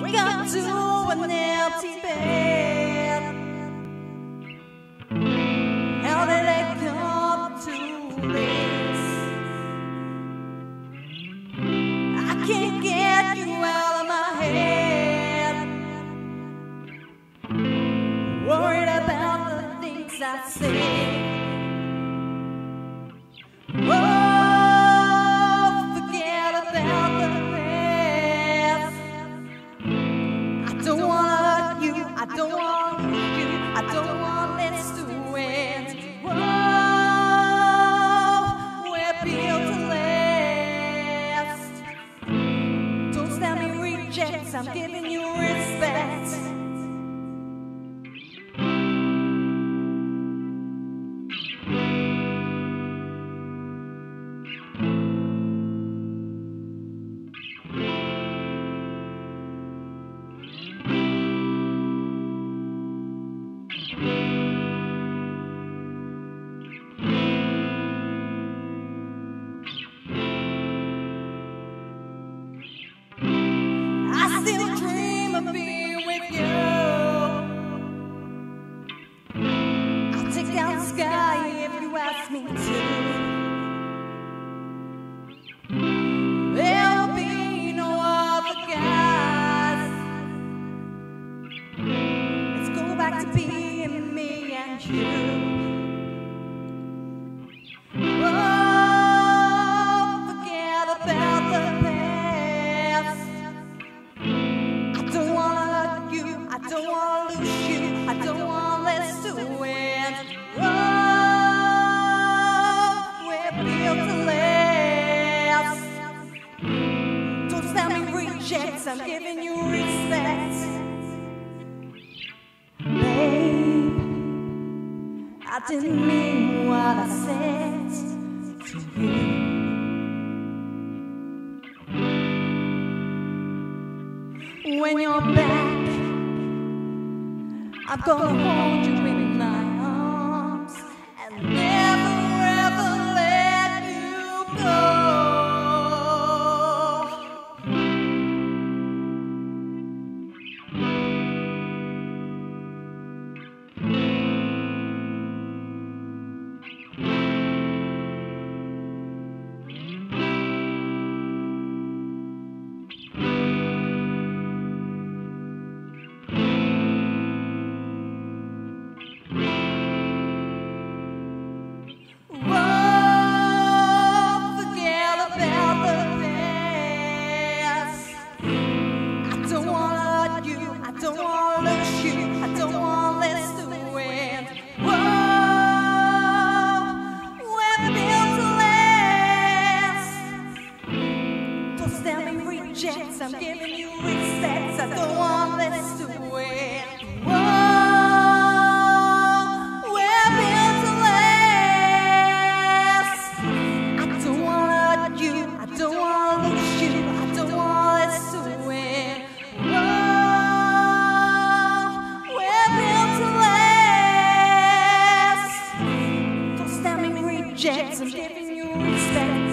wake up to an empty bed. How did I come to this? I can't get you out of my head. Worried about the things I say. 我 still dream of being with you. I'll take down the sky if you ask me to. back to being me and you. I didn't mean what I said to you. When you're back, I'm gonna hold you. I'm giving you respect.